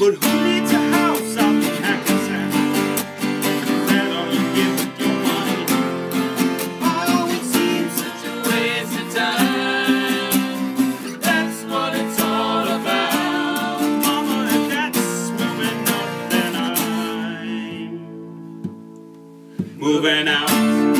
But who needs a house out in Hackensack? That all you get with your money. Always seems such a waste of time. That's what it's all about. Mama, and that's moving up and I'm moving out.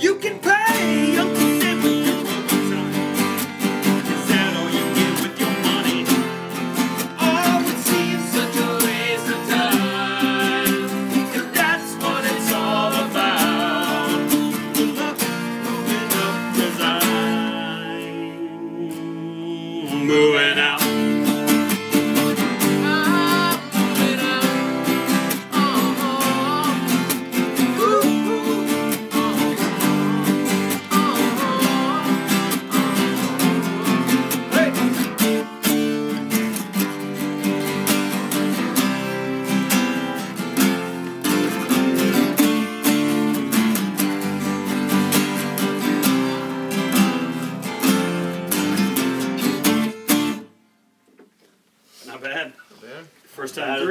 You can bad. Not bad. First time through.